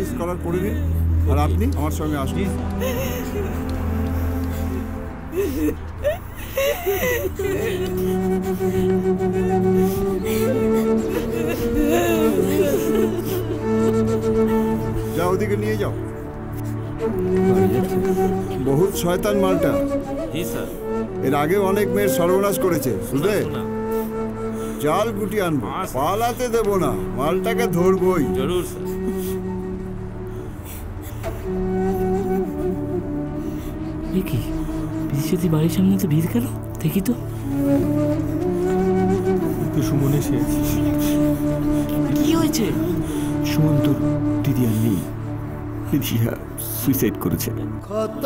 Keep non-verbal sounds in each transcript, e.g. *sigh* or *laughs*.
Formalities করার করে নিন আর আপনি আমার সঙ্গে আসুন। যা ওদিকে নিয়ে যাও। বহুত শয়তান মালটা। জি স্যার। এর আগে অনেক মেয়ের সর্বনাশ করেছে বুঝলে? শোনা। জাল গুটি আনব পালাতে দেবো না মালটাকে ধরবই। জরুর স্যার। এ কি? বাড়ির সামনে তো ভিড় কেন? দেখি তো। সুমনে সুমন এসে কি হয়েছে? সুমন তোর দিদি আর নেই। সুইসাইড করেছে। কত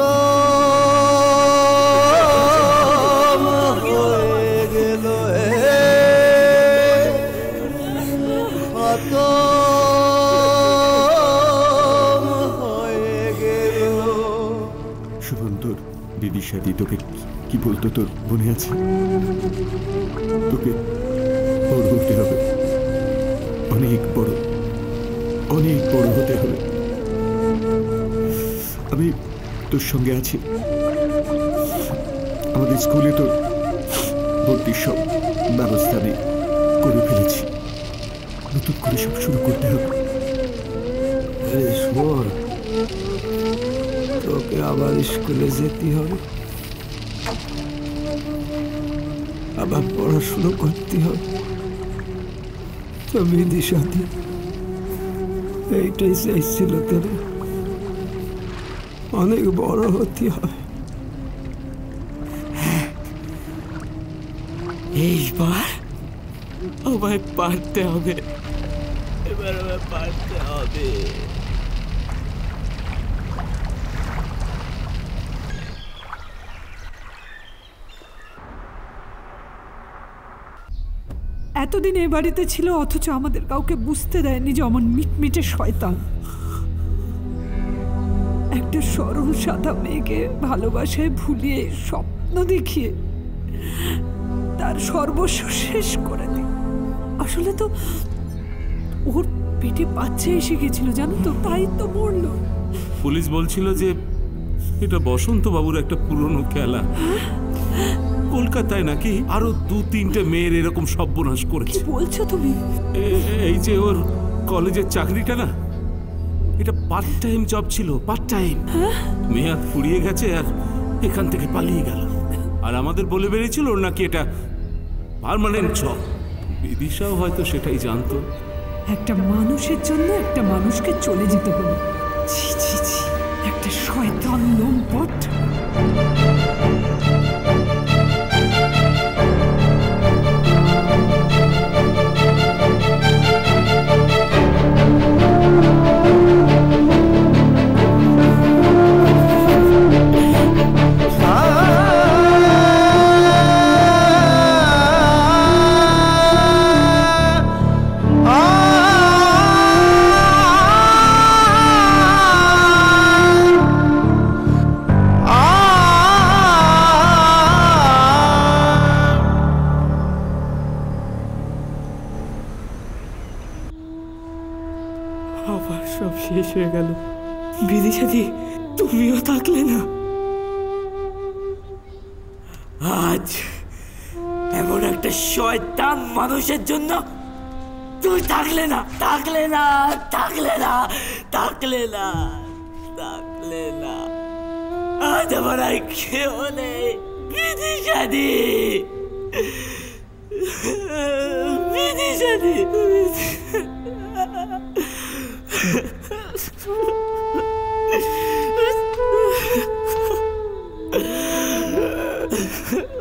সাথে তোকে কি বলতো? তোর মনে আছে? তোকে বড় হতে হবে। অনেক বড় অনেক বড় হতে হবে। আমি তোর সঙ্গে আছি। আমাদের স্কুলে তোর ভর্তির সব ব্যবস্থা আমি করে ফেলেছি। নতুন করে সব শুরু করতে হবে। তোকে আবার স্কুলে যেতে হবে? আবার পড়াশুনো করতে হবে। তো বিদির সাথে এইটাই চাইছিল তোর। অনেক বড় হতে হয়। এইবার আমায় পারতে হবে। এবার আমায় পারতে হবে। এতদিন এ বাড়িতে ছিল অথচ আমাদের কাউকে বুঝতে দেয়নি যে অমন মিটমিটে শয়তান। একটা সরল সাদা মেয়েকে ভালোবাসায় ভুলিয়ে স্বপ্ন দেখিয়ে তার সর্বস্ব শেষ করে দিই। আসলে তো ওর পেটে বাচ্চা এসে গেছিল জানো তো তাই তো মরলো। পুলিশ বলছিল যে এটা বসন্ত বাবুর একটা পুরনো খেলা। কলকাতায় নাকি আরও দু তিনটে মেয়ের এরকম সর্বনাশ করেছে। বলছো তুমি? এই যে ওর কলেজের চাকরিটা না এটা পার্ট টাইম জব ছিল পার্ট টাইম মেয়াদ ফুরিয়ে গেছে আর এখান থেকে পালিয়ে গেল। আর আমাদের বলে বেরিয়েছিল ওর নাকি এটা পার্মানেন্ট জব বিদিশাও হয়তো সেটাই জানতো। একটা মানুষের জন্য একটা মানুষকে চলে যেতে হলো। ছি ছি ছি একটা শয়তান লম্পট। আবার সব শেষ হয়ে গেল। বিদিশাদি তুমিও থাকলে না। আজ এমন একটা শয়তান মানুষের জন্য তুই থাকলে না থাকলে না থাকলে না থাকলে না থাকলে না। আজ আমার আর কেউ নেই বিদিশাদি বিদিশাদি আমরা Oh.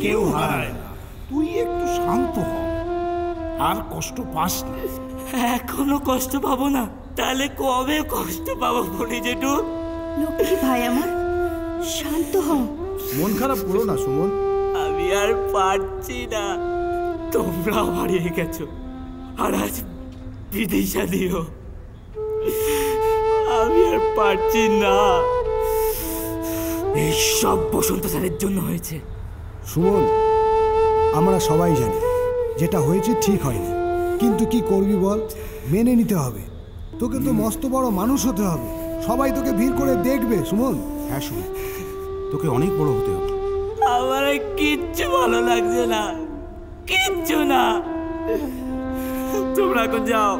কেউ হারায় না। তুই একটু শান্ত হ। আর কষ্ট পাস না। এখনও কষ্ট পাবো না। তাহলে কবে কষ্ট পাবো ফণি জেঠু? লক্ষ্মী ভাই আমার শান্ত হও মন খারাপ করো না সুমন। আমি আর পারছি না। তোমরাও হারিয়ে গেছো আর আজ বিদিশা দিও। আমি আর পারছি না। এই সব বসন্ত স্যারের জন্য হয়েছে। সুমন আমরা সবাই জানি যেটা হয়েছে ঠিক হয়নি। কিন্তু কি করবি বল? মেনে নিতে হবে। তোকে তো মস্ত বড় মানুষ হতে হবে। সবাই তোকে ভিড় করে দেখবে সুমন। হ্যাঁ শুন তোকে অনেক বড় হতে হবে। আমার কিচ্ছু ভালো লাগছে না। কিচ্ছু না। তোমরা এখন যাও।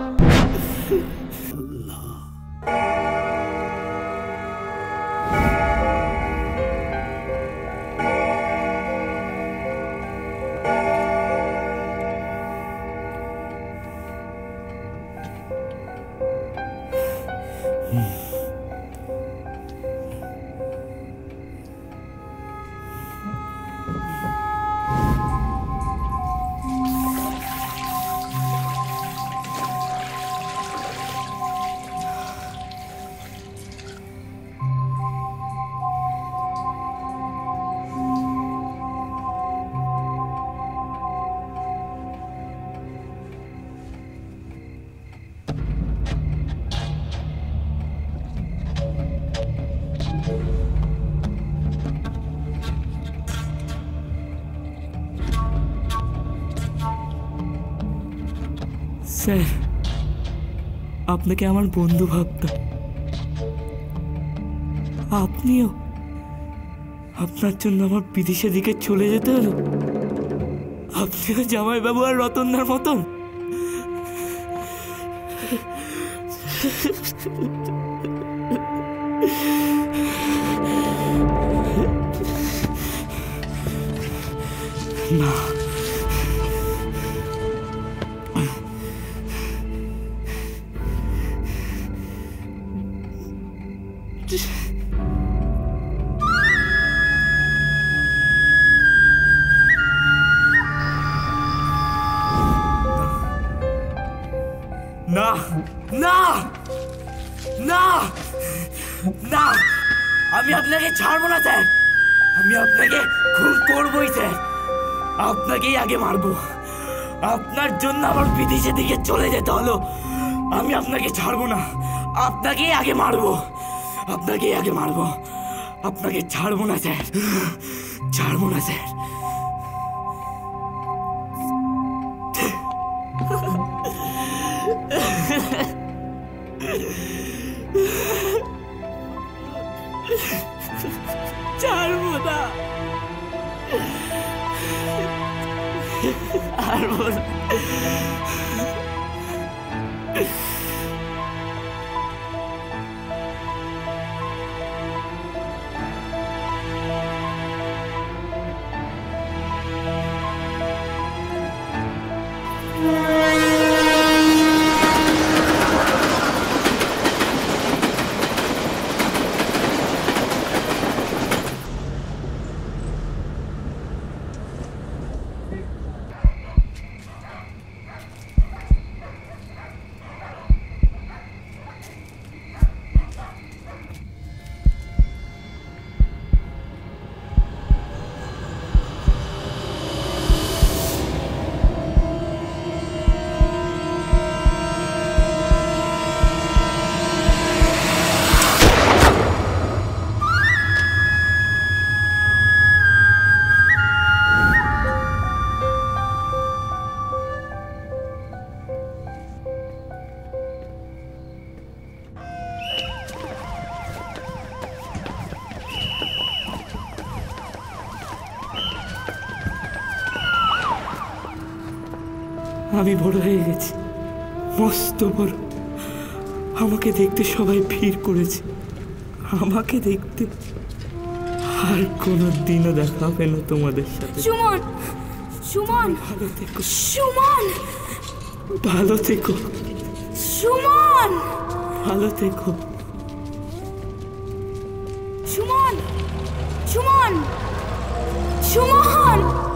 স্যার, আপনাকে আমার বন্ধু ভাবতাম আপনিও আপনার জন্য আমার বিদেশের দিকে চলে যেতে হলো আপনিও জামাই আর রতনদার মতন। না। না না না না। আমি আপনাকে ছাড়বো না, স্যার। আমি আপনাকে খুন করবোই, স্যার। আপনাকেই আগে মারবো। আপনার জন্য আমার বিদেশের দিকে চলে যেতে হলো। আমি আপনাকে ছাড়বো না। আপনাকেই আগে মারবো। আপনাকেই আগে মারবো। আপনাকে ছাড়বো না, স্যার। ছাড়বো না, স্যার। *laughs* ছাড়বো না আমি বড় হয়ে গেছি। মস্ত বড়। আমাকে দেখতে সবাই ভিড় করেছে। আমাকে দেখতে আর কোনো দিনও দেখা হবে না তোমাদের সাথে। সুমন সুমন ভালো থেকো। সুমন! ভালো থেকো। সুমন! ভালো থেকো। সুমন! সুমন! সুমন!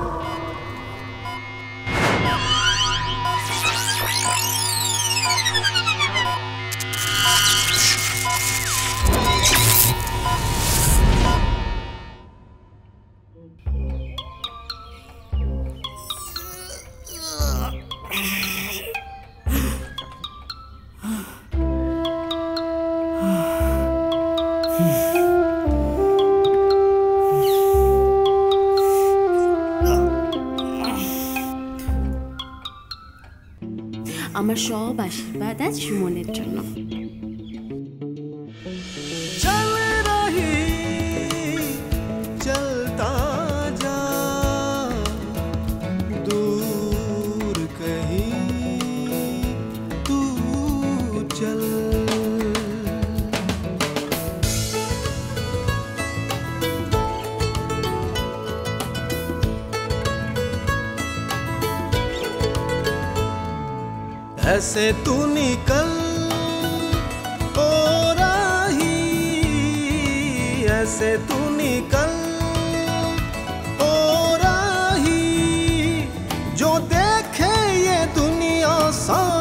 ამაშოობა შბადაც შემონეჭრნო ऐसे तू निकल ओ राही, ऐसे तू निकल ओ राही, जो देखे ये दुनिया सा।